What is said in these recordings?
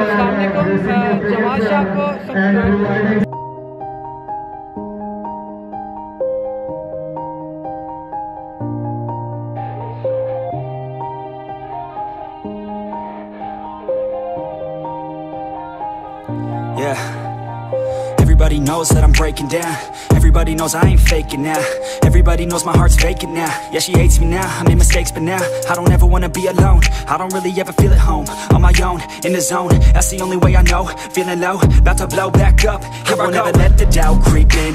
السلام علیکم جماعت شاہ کو subscribe Yeah. Everybody knows that I'm breaking down. Everybody knows I ain't faking now. Everybody knows my heart's vacant now. Yeah, she hates me now, I made mistakes but now I don't ever wanna be alone. I don't really ever feel at home On my own, in the zone. That's the only way I know. Feeling low, about to blow back up. Here I never let the doubt creep in.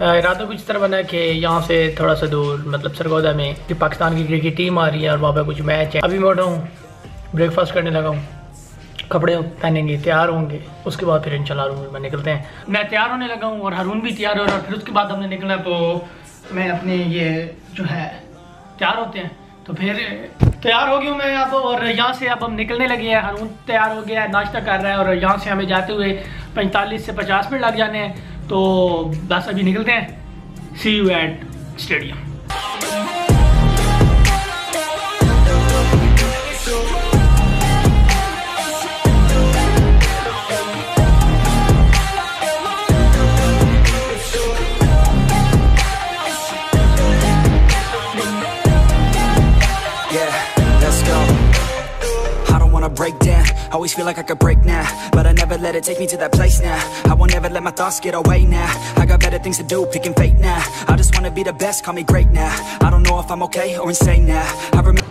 ارادہ کچھ اس طرح بنا ہے کہ یہاں سے تھوڑا سا دور مطلب سرگودا میں کہ پاکستان کی کرکٹ ٹیم آ رہی ہے اور وہاں پہ کچھ میچ ہے ابھی میں اٹھا ہوں بریک فاسٹ کرنے لگا ہوں۔ کپڑے پہنیں گے، تیار ہوں گے۔ اس کے بعد پھر انشاءاللہ ہارون میں نکلتے ہیں۔ میں تیار ہونے لگا ہوں اور ہارون بھی تیار ہو رہا اور پھر اس کے بعد ہم نے نکلنا تو میں اپنے یہ جو ہے، تیار ہوتے ہیں۔ تو پھر تیار ہو گیا ہوں میں اب اور یہاں سے اب ہم نکلنے لگے ہیں۔ ہارون تیار ہو گیا ہے، ناشتہ کر رہا ہے اور یہاں سے ہمیں جاتے ہوئے پینتالیس سے پچاس منٹ لگ جانے ہیں۔ تو بس ابھی نکلتے ہیں. See you at stadium Always feel like I could break now. But I never let it take me to that place now. I won't ever let my thoughts get away now. I got better things to do, picking fate now. I just wanna be the best, call me great now. I don't know if I'm okay or insane now. I remember.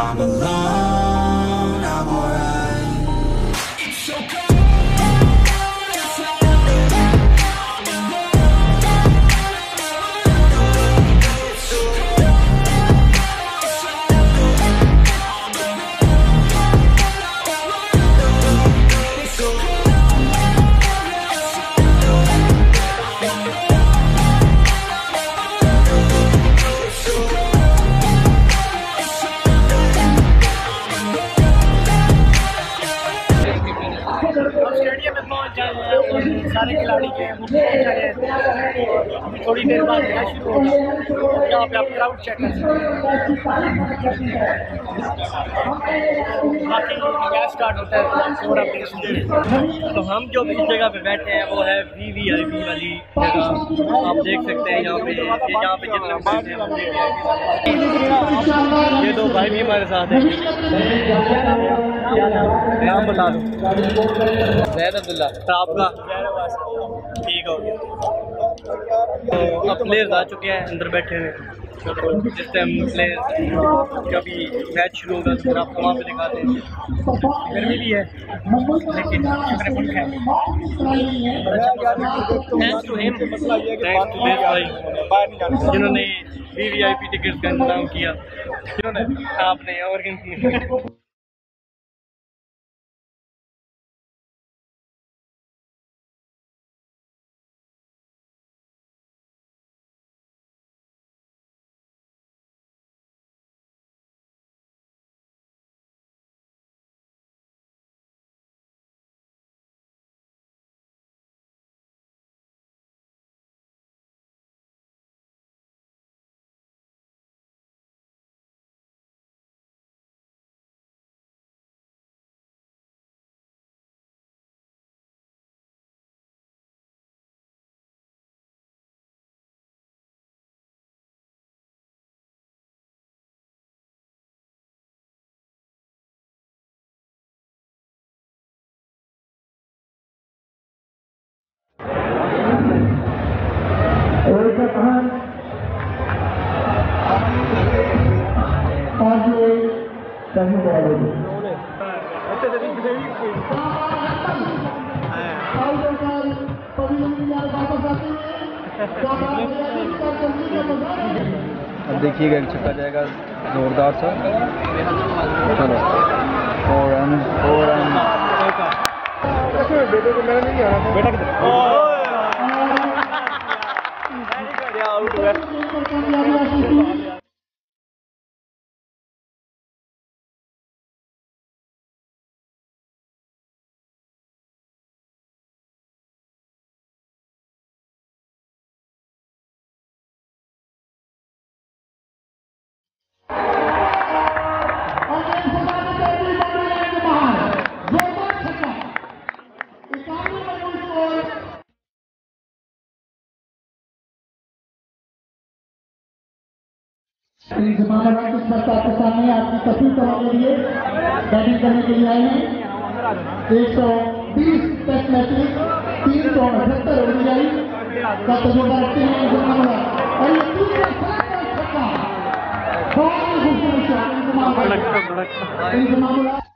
I'm alone. تھوڑی دیر بعد match شروع ہوگا یہاں پہ آپ crowd check کر سکتے ہیں۔ باقی میچ اسٹارٹ ہوتا ہے تو ہم جو اس جگہ پہ بیٹھے ہیں وہ ہے وی وی آئی پی والی جگہ۔ آپ دیکھ سکتے ہیں یہاں پہ یہ جہاں پہ VIP یہ دو بھائی بھی ہمارے ساتھ ہیں۔ نام بتا دو۔ زید عبداللہ۔ آپ کا ٹھیک ہو گیا۔ اب پلیئرز آ چکے ہیں اندر بیٹھے ہوئے۔ جس ٹائم پلیئر کبھی میچ شروع ہوگا تو پھر آپ کو وہاں پہ دکھاتے ہیں۔ گرمی بھی ہے لیکن شکر ملک ہے۔ جنہوں نے وی وی آئی پی ٹکٹ کا انتظام کیا۔ جنہوں نے آپ نے اور اب دیکھیے گا ایک چھکا جائے گا زوردار سا۔ چلو۔ فور این فور این بیٹے کو میں نہیں آنا بیٹا کدھر کے سامنے آپ کی تفریح کرنے کے لیے بیٹنگ کرنے کے لیے آئے ہیں ایک سو بیس ٹیسٹ میچز تین سو اٹھہتر اوڈیائی کا تجربہ رکھتے ہیں اور یہ تین سو بہت ہی خوبصورت انضمام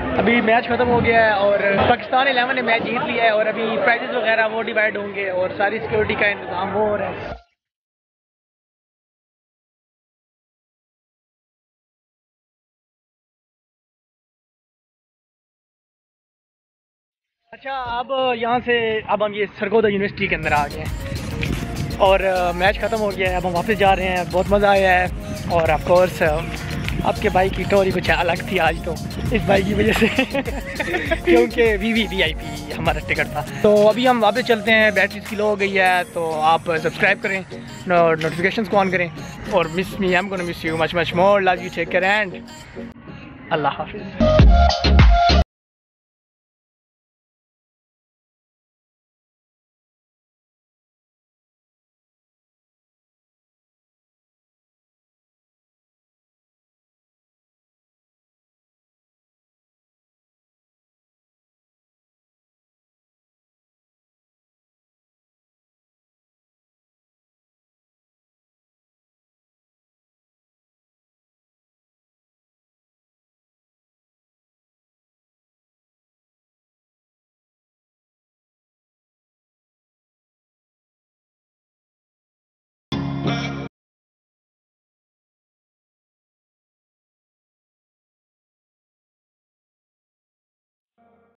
ابھی میچ ختم ہو گیا ہے اور پاکستان الیون نے میچ جیت لیا ہے اور ابھی پرائزز وغیرہ وہ ڈیوائڈ ہوں گے اور ساری سیکیورٹی کا انتظام وہ ہو رہا ہے۔ اچھا اب یہاں سے اب ہم یہ سرگودا یونیورسٹی کے اندر آ گئے ہیں۔ اور میچ ختم ہو گیا ہے، اب ہم واپس جا رہے ہیں، بہت مزہ آیا ہے۔ اور آف کورس آپ کے بھائی کی ٹوری کچھ الگ تھی آج تو اس بھائی کی وجہ سے۔ کیونکہ وی وی وی آئی پی ہمارا ٹکٹ تھا۔ تو ابھی ہم واپس چلتے ہیں بیٹری کی لو ہو گئی ہے، تو آپ سبسکرائب کریں اور نوٹیفیکیشنس کو آن کریں۔ اور مس می ایم کو miss you much much more love you take care and اللہ حافظ